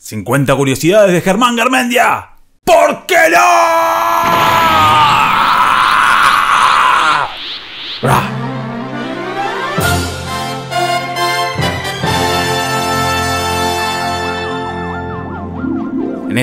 50 curiosidades de Germán Garmendia. ¿Por qué no?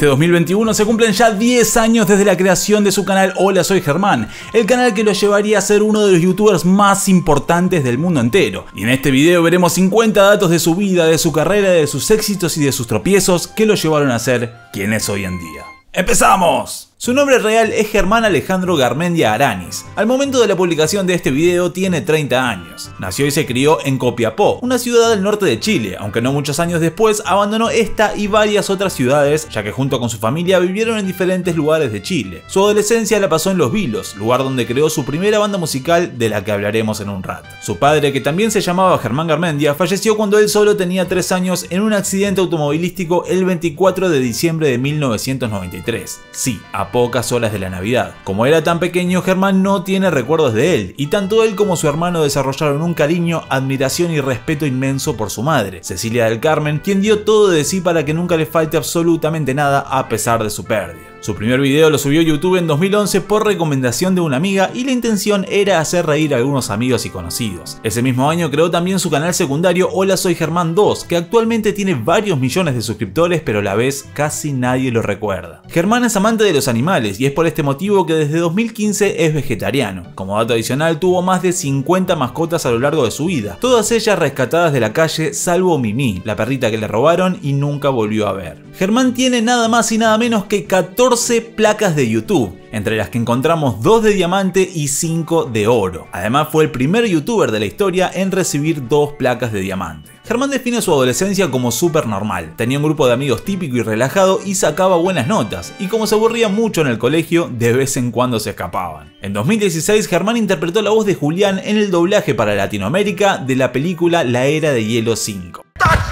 Este 2021 se cumplen ya 10 años desde la creación de su canal Hola Soy Germán, el canal que lo llevaría a ser uno de los youtubers más importantes del mundo entero. Y en este video veremos 50 datos de su vida, de su carrera, de sus éxitos y de sus tropiezos que lo llevaron a ser quien es hoy en día. ¡Empezamos! Su nombre real es Germán Alejandro Garmendia Aranis. Al momento de la publicación de este video tiene 30 años. Nació y se crió en Copiapó, una ciudad del norte de Chile, aunque no muchos años después abandonó esta y varias otras ciudades, ya que junto con su familia vivieron en diferentes lugares de Chile. Su adolescencia la pasó en Los Vilos, lugar donde creó su primera banda musical de la que hablaremos en un rato. Su padre, que también se llamaba Germán Garmendia, falleció cuando él solo tenía 3 años en un accidente automovilístico el 24 de diciembre de 1993. Sí, pocas horas de la Navidad. Como era tan pequeño, Germán no tiene recuerdos de él, y tanto él como su hermano desarrollaron un cariño, admiración y respeto inmenso por su madre, Cecilia del Carmen, quien dio todo de sí para que nunca le falte absolutamente nada a pesar de su pérdida. Su primer video lo subió a YouTube en 2011 por recomendación de una amiga y la intención era hacer reír a algunos amigos y conocidos. Ese mismo año creó también su canal secundario Hola Soy Germán 2, que actualmente tiene varios millones de suscriptores pero a la vez casi nadie lo recuerda. Germán es amante de los animales y es por este motivo que desde 2015 es vegetariano. Como dato adicional tuvo más de 50 mascotas a lo largo de su vida, todas ellas rescatadas de la calle salvo Mimi, la perrita que le robaron y nunca volvió a ver. Germán tiene nada más y nada menos que 14 14 placas de YouTube, entre las que encontramos 2 de diamante y 5 de oro. Además fue el primer youtuber de la historia en recibir dos placas de diamante. Germán define su adolescencia como súper normal, tenía un grupo de amigos típico y relajado y sacaba buenas notas, y como se aburría mucho en el colegio, de vez en cuando se escapaban. En 2016 Germán interpretó la voz de Julián en el doblaje para Latinoamérica de la película La Era de Hielo 5.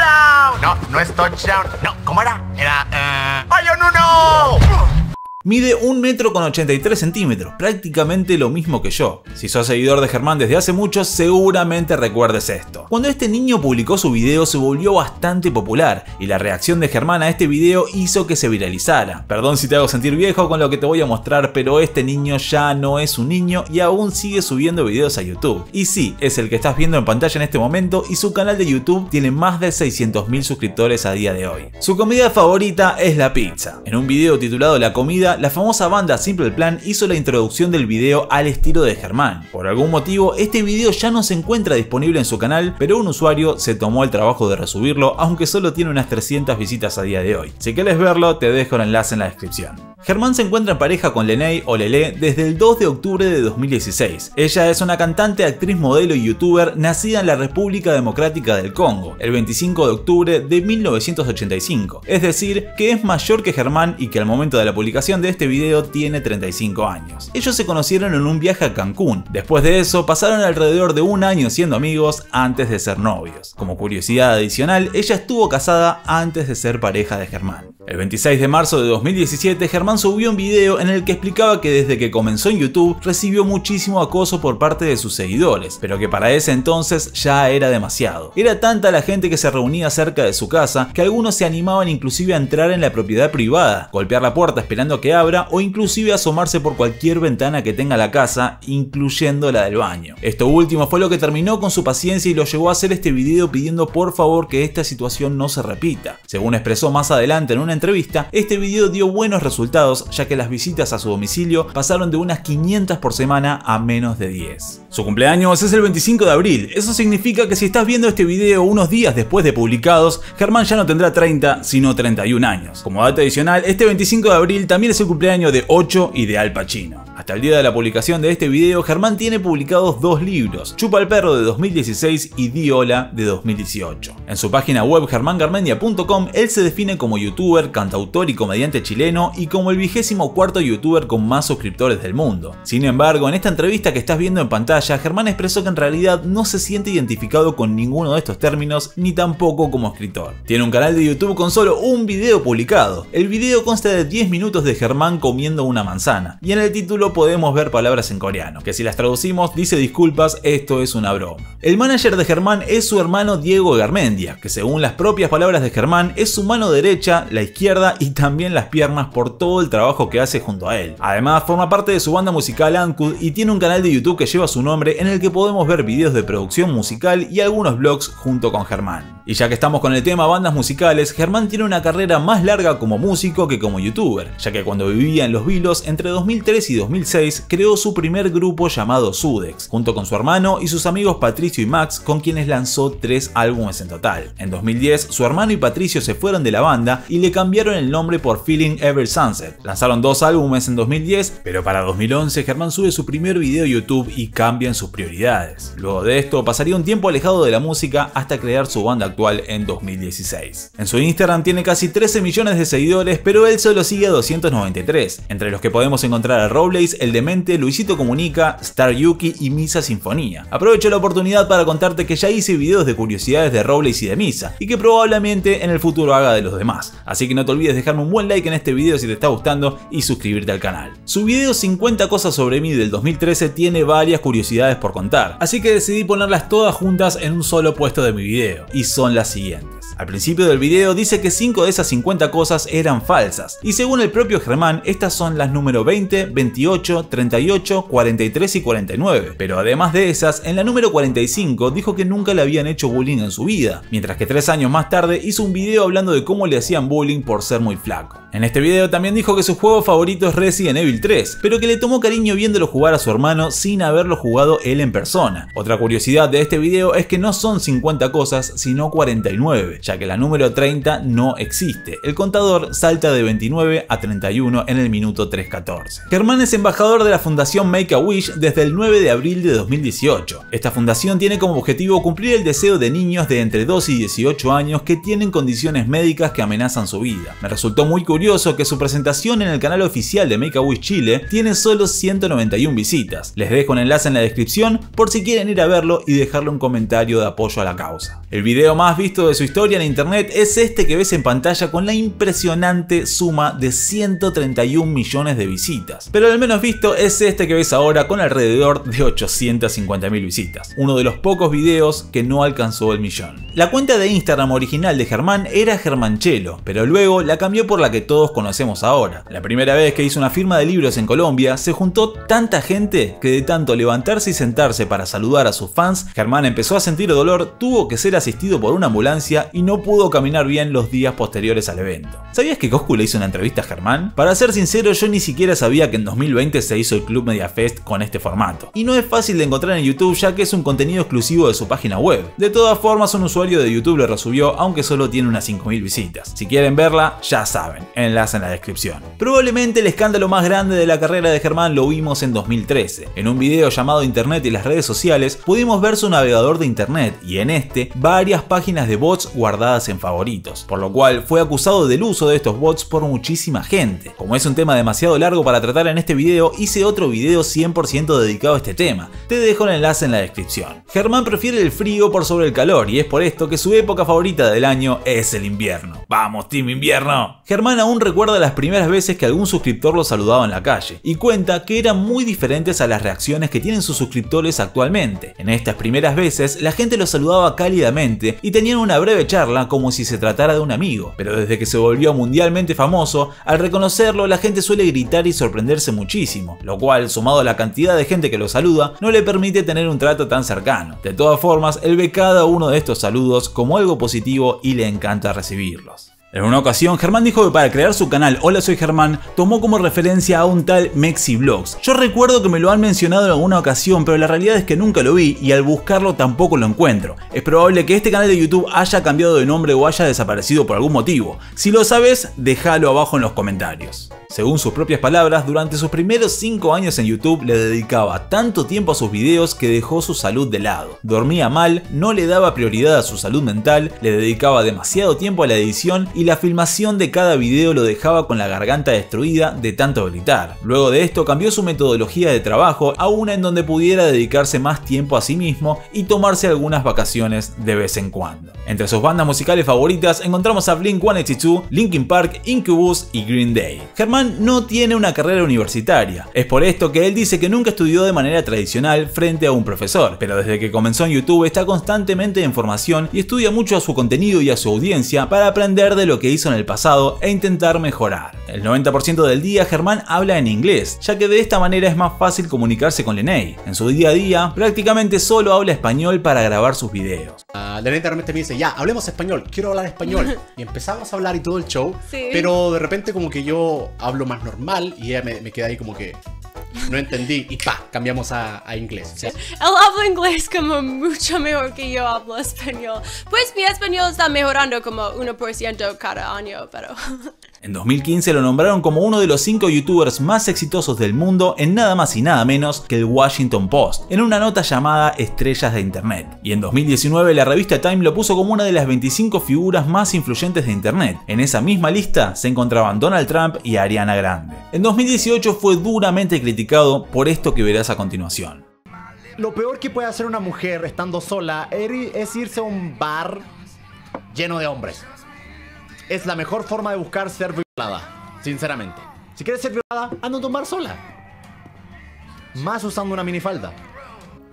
¡Touchdown! No, no es touchdown. No, ¿cómo era? Era... Uh... ¡Ay, no, no! Mide 1 metro con 83 centímetros, prácticamente lo mismo que yo. Si sos seguidor de Germán desde hace mucho, seguramente recuerdes esto. Cuando este niño publicó su video se volvió bastante popular, y la reacción de Germán a este video hizo que se viralizara. Perdón si te hago sentir viejo con lo que te voy a mostrar, pero este niño ya no es un niño y aún sigue subiendo videos a YouTube. Y sí, es el que estás viendo en pantalla en este momento y su canal de YouTube tiene más de 600.000 suscriptores a día de hoy. Su comida favorita es la pizza. En un video titulado La comida la famosa banda Simple Plan hizo la introducción del video al estilo de Germán. Por algún motivo, este video ya no se encuentra disponible en su canal, pero un usuario se tomó el trabajo de resubirlo, aunque solo tiene unas 300 visitas a día de hoy. Si quieres verlo, te dejo el enlace en la descripción. Germán se encuentra en pareja con Lenei o Lele desde el 2 de octubre de 2016. Ella es una cantante, actriz, modelo y youtuber nacida en la República Democrática del Congo el 25 de octubre de 1985, es decir, que es mayor que Germán y que al momento de la publicación de este video tiene 35 años. Ellos se conocieron en un viaje a Cancún, después de eso pasaron alrededor de un año siendo amigos antes de ser novios. Como curiosidad adicional, ella estuvo casada antes de ser pareja de Germán. El 26 de marzo de 2017, Germán subió un video en el que explicaba que desde que comenzó en YouTube recibió muchísimo acoso por parte de sus seguidores, pero que para ese entonces ya era demasiado. Era tanta la gente que se reunía cerca de su casa que algunos se animaban inclusive a entrar en la propiedad privada, golpear la puerta esperando que abra o inclusive asomarse por cualquier ventana que tenga la casa, incluyendo la del baño. Esto último fue lo que terminó con su paciencia y lo llevó a hacer este video pidiendo por favor que esta situación no se repita. Según expresó más adelante en una entrevista, este video dio buenos resultados ya que las visitas a su domicilio pasaron de unas 500 por semana a menos de 10. Su cumpleaños es el 25 de abril, eso significa que si estás viendo este video unos días después de publicados, Germán ya no tendrá 30, sino 31 años. Como dato adicional, este 25 de abril también es el cumpleaños de 8 y de Al Pacino. Hasta el día de la publicación de este video, Germán tiene publicados dos libros, Chupa el Perro de 2016 y Diola de 2018. En su página web germangarmendia.com, él se define como youtuber, cantautor y comediante chileno y como el vigésimo cuarto youtuber con más suscriptores del mundo. Sin embargo, en esta entrevista que estás viendo en pantalla, Germán expresó que en realidad no se siente identificado con ninguno de estos términos ni tampoco como escritor. Tiene un canal de YouTube con solo un video publicado. El video consta de 10 minutos de Germán comiendo una manzana y en el título podemos ver palabras en coreano, que si las traducimos dice disculpas, esto es una broma. El manager de Germán es su hermano Diego Garmendia, que según las propias palabras de Germán es su mano derecha, la izquierda y también las piernas por todo el trabajo que hace junto a él. Además forma parte de su banda musical Ankud y tiene un canal de YouTube que lleva su nombre en el que podemos ver videos de producción musical y algunos vlogs junto con Germán. Y ya que estamos con el tema bandas musicales, Germán tiene una carrera más larga como músico que como youtuber, ya que cuando vivía en Los Vilos entre 2003 y 2006 creó su primer grupo llamado Sudex, junto con su hermano y sus amigos Patricio y Max, con quienes lanzó tres álbumes en total. En 2010, su hermano y Patricio se fueron de la banda y le cambiaron el nombre por Feeling Ever Sunset. Lanzaron dos álbumes en 2010, pero para 2011 Germán sube su primer video YouTube y cambian sus prioridades. Luego de esto, pasaría un tiempo alejado de la música hasta crear su banda actual en 2016. En su Instagram tiene casi 13 millones de seguidores, pero él solo sigue a 293, entre los que podemos encontrar a Robles, El Demente, Luisito Comunica, Star Yuki y Misa Sinfonía. Aprovecho la oportunidad para contarte que ya hice videos de curiosidades de Robles y de Misa, y que probablemente en el futuro haga de los demás. Así que no te olvides dejarme un buen like en este video si te está gustando y suscribirte al canal. Su video 50 cosas sobre mí del 2013 tiene varias curiosidades por contar, así que decidí ponerlas todas juntas en un solo puesto de mi video, y son las siguientes. Al principio del video dice que 5 de esas 50 cosas eran falsas, y según el propio Germán, estas son las número 20, 28, 38, 43 y 49. Pero además de esas, en la número 45 dijo que nunca le habían hecho bullying en su vida, mientras que 3 años más tarde hizo un video hablando de cómo le hacían bullying por ser muy flaco. En este video también dijo que su juego favorito es Resident Evil 3, pero que le tomó cariño viéndolo jugar a su hermano sin haberlo jugado él en persona. Otra curiosidad de este video es que no son 50 cosas, sino 49, ya que la número 30 no existe. El contador salta de 29 a 31 en el minuto 3.14. Germán es embajador de la fundación Make a Wish desde el 9 de abril de 2018. Esta fundación tiene como objetivo cumplir el deseo de niños de entre 2 y 18 años que tienen condiciones médicas que amenazan su vida. Me resultó muy curioso que su presentación en el canal oficial de Make a Wish Chile tiene solo 191 visitas. Les dejo un enlace en la descripción por si quieren ir a verlo y dejarle un comentario de apoyo a la causa. El video más visto de su historia en internet es este que ves en pantalla con la impresionante suma de 131 millones de visitas. Pero el menos visto es este que ves ahora con alrededor de 850 mil visitas. Uno de los pocos videos que no alcanzó el millón. La cuenta de Instagram original de Germán era Germanchelo, pero luego la cambió por la que todos conocemos ahora. La primera vez que hizo una firma de libros en Colombia, se juntó tanta gente que de tanto levantarse y sentarse para saludar a sus fans, Germán empezó a sentir dolor, tuvo que ser asistido por una ambulancia y no pudo caminar bien los días posteriores al evento. ¿Sabías que Coscu le hizo una entrevista a Germán? Para ser sincero, yo ni siquiera sabía que en 2020 se hizo el Club Media Fest con este formato. Y no es fácil de encontrar en YouTube ya que es un contenido exclusivo de su página web. De todas formas, un usuario de YouTube lo resubió aunque solo tiene unas 5.000 visitas. Si quieren verla, ya saben enlace en la descripción. Probablemente el escándalo más grande de la carrera de Germán lo vimos en 2013. En un video llamado Internet y las redes sociales pudimos ver su navegador de Internet y en este varias páginas de bots guardadas en favoritos, por lo cual fue acusado del uso de estos bots por muchísima gente. Como es un tema demasiado largo para tratar en este video, hice otro video 100% dedicado a este tema. Te dejo el enlace en la descripción. Germán prefiere el frío por sobre el calor y es por esto que su época favorita del año es el invierno. ¡Vamos, Team Invierno! Germán aún recuerda las primeras veces que algún suscriptor lo saludaba en la calle y cuenta que eran muy diferentes a las reacciones que tienen sus suscriptores actualmente. En estas primeras veces la gente lo saludaba cálidamente y tenían una breve charla como si se tratara de un amigo, pero desde que se volvió mundialmente famoso, al reconocerlo la gente suele gritar y sorprenderse muchísimo, lo cual sumado a la cantidad de gente que lo saluda no le permite tener un trato tan cercano. De todas formas, él ve cada uno de estos saludos como algo positivo y le encanta recibirlos. En una ocasión, Germán dijo que para crear su canal Hola soy Germán, tomó como referencia a un tal Mexi Vlogs. Yo recuerdo que me lo han mencionado en alguna ocasión, pero la realidad es que nunca lo vi y al buscarlo tampoco lo encuentro. Es probable que este canal de YouTube haya cambiado de nombre o haya desaparecido por algún motivo. Si lo sabes, déjalo abajo en los comentarios. Según sus propias palabras, durante sus primeros 5 años en YouTube le dedicaba tanto tiempo a sus videos que dejó su salud de lado. Dormía mal, no le daba prioridad a su salud mental, le dedicaba demasiado tiempo a la edición la filmación de cada video lo dejaba con la garganta destruida de tanto gritar. Luego de esto cambió su metodología de trabajo a una en donde pudiera dedicarse más tiempo a sí mismo y tomarse algunas vacaciones de vez en cuando. Entre sus bandas musicales favoritas encontramos a Blink-182, Linkin Park, Incubus y Green Day. Germán no tiene una carrera universitaria. Es por esto que él dice que nunca estudió de manera tradicional frente a un profesor, pero desde que comenzó en YouTube está constantemente en formación y estudia mucho a su contenido y a su audiencia para aprender de lo que hizo en el pasado e intentar mejorar. El 90% del día Germán habla en inglés, ya que de esta manera es más fácil comunicarse con Leney. En su día a día, prácticamente solo habla español para grabar sus videos. Uh, Leney realmente me dice, ya, hablemos español, quiero hablar español. Y empezamos a hablar y todo el show, Sí. pero de repente como que yo hablo más normal y ella me, me queda ahí como que no entendí y pa, cambiamos a, a inglés. Sea, Él habla inglés como mucho mejor que yo hablo español. Pues mi español está mejorando como 1% cada año, pero... En 2015 lo nombraron como uno de los 5 youtubers más exitosos del mundo en nada más y nada menos que el Washington Post, en una nota llamada Estrellas de Internet. Y en 2019 la revista Time lo puso como una de las 25 figuras más influyentes de Internet. En esa misma lista se encontraban Donald Trump y Ariana Grande. En 2018 fue duramente criticado por esto que verás a continuación. Lo peor que puede hacer una mujer estando sola es irse a un bar lleno de hombres. Es la mejor forma de buscar ser violada, sinceramente. Si quieres ser violada, anda a un bar sola. Más usando una minifalda.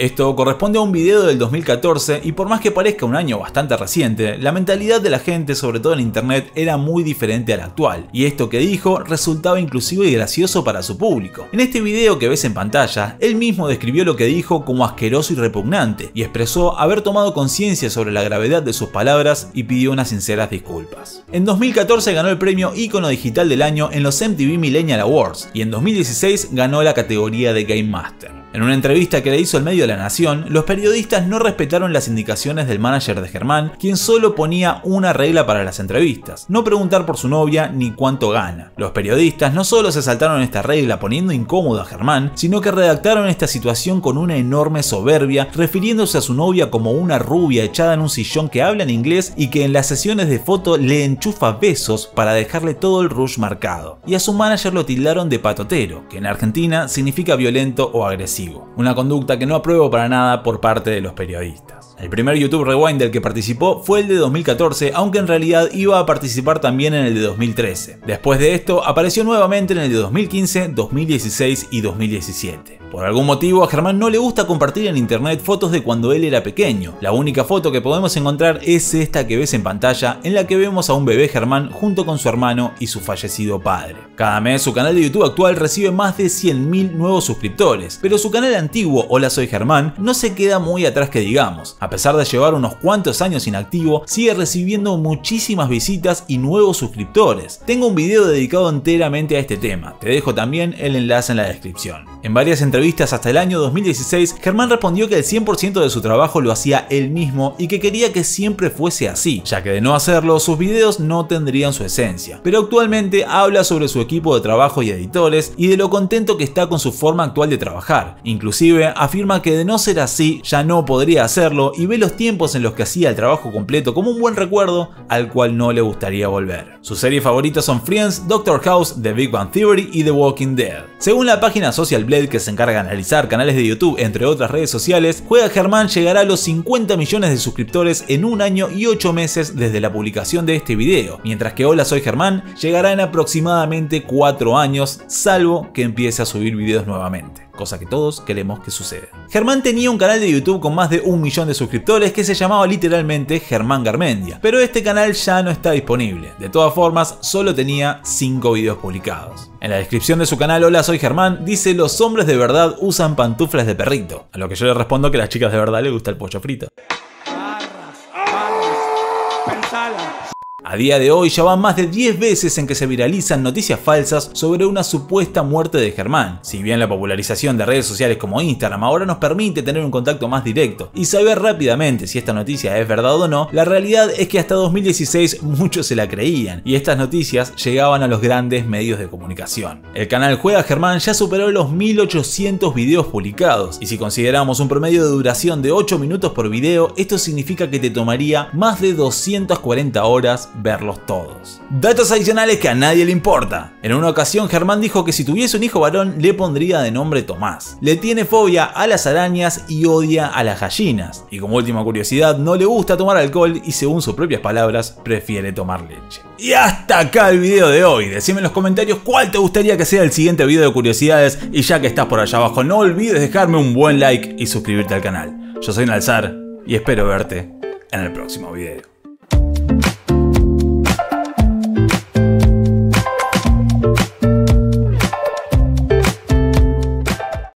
Esto corresponde a un video del 2014 y por más que parezca un año bastante reciente, la mentalidad de la gente, sobre todo en internet, era muy diferente a la actual, y esto que dijo resultaba inclusivo y gracioso para su público. En este video que ves en pantalla, él mismo describió lo que dijo como asqueroso y repugnante, y expresó haber tomado conciencia sobre la gravedad de sus palabras y pidió unas sinceras disculpas. En 2014 ganó el premio Ícono Digital del Año en los MTV Millennial Awards, y en 2016 ganó la categoría de Game Master. En una entrevista que le hizo el medio La Nación, los periodistas no respetaron las indicaciones del manager de Germán, quien solo ponía una regla para las entrevistas, no preguntar por su novia ni cuánto gana. Los periodistas no solo se saltaron esta regla poniendo incómodo a Germán, sino que redactaron esta situación con una enorme soberbia, refiriéndose a su novia como una rubia echada en un sillón que habla en inglés y que en las sesiones de foto le enchufa besos para dejarle todo el rush marcado. Y a su manager lo tildaron de patotero, que en Argentina significa violento o agresivo. Una conducta que no apruebo para nada por parte de los periodistas. El primer YouTube Rewind del que participó fue el de 2014, aunque en realidad iba a participar también en el de 2013. Después de esto, apareció nuevamente en el de 2015, 2016 y 2017. Por algún motivo a Germán no le gusta compartir en internet fotos de cuando él era pequeño. La única foto que podemos encontrar es esta que ves en pantalla, en la que vemos a un bebé Germán junto con su hermano y su fallecido padre. Cada mes su canal de YouTube actual recibe más de 100.000 nuevos suscriptores, pero su canal antiguo Hola Soy Germán no se queda muy atrás que digamos. A pesar de llevar unos cuantos años inactivo, sigue recibiendo muchísimas visitas y nuevos suscriptores. Tengo un video dedicado enteramente a este tema, te dejo también el enlace en la descripción. En varias entrevistas hasta el año 2016, Germán respondió que el 100% de su trabajo lo hacía él mismo y que quería que siempre fuese así, ya que de no hacerlo sus videos no tendrían su esencia. Pero actualmente habla sobre su equipo de trabajo y editores y de lo contento que está con su forma actual de trabajar. Inclusive afirma que de no ser así ya no podría hacerlo y ve los tiempos en los que hacía el trabajo completo como un buen recuerdo al cual no le gustaría volver. Sus series favoritas son Friends, Doctor House, The Big Bang Theory y The Walking Dead. Según la página Social Blade que se encarga de analizar canales de YouTube entre otras redes sociales, Juega Germán llegará a los 50 millones de suscriptores en un año y 8 meses desde la publicación de este video, mientras que Hola Soy Germán llegará en aproximadamente 4 años, salvo que empiece a subir videos nuevamente cosa que todos queremos que suceda. Germán tenía un canal de YouTube con más de un millón de suscriptores que se llamaba literalmente Germán Garmendia, pero este canal ya no está disponible. De todas formas, solo tenía 5 videos publicados. En la descripción de su canal Hola soy Germán dice los hombres de verdad usan pantuflas de perrito, a lo que yo le respondo que a las chicas de verdad les gusta el pollo frito. A día de hoy ya van más de 10 veces en que se viralizan noticias falsas sobre una supuesta muerte de Germán. Si bien la popularización de redes sociales como Instagram ahora nos permite tener un contacto más directo y saber rápidamente si esta noticia es verdad o no, la realidad es que hasta 2016 muchos se la creían y estas noticias llegaban a los grandes medios de comunicación. El canal Juega Germán ya superó los 1800 videos publicados y si consideramos un promedio de duración de 8 minutos por video, esto significa que te tomaría más de 240 horas verlos todos. Datos adicionales que a nadie le importa. En una ocasión Germán dijo que si tuviese un hijo varón le pondría de nombre Tomás. Le tiene fobia a las arañas y odia a las gallinas. Y como última curiosidad, no le gusta tomar alcohol y según sus propias palabras, prefiere tomar leche. Y hasta acá el video de hoy. Decime en los comentarios cuál te gustaría que sea el siguiente video de curiosidades y ya que estás por allá abajo no olvides dejarme un buen like y suscribirte al canal. Yo soy Nalzar y espero verte en el próximo video.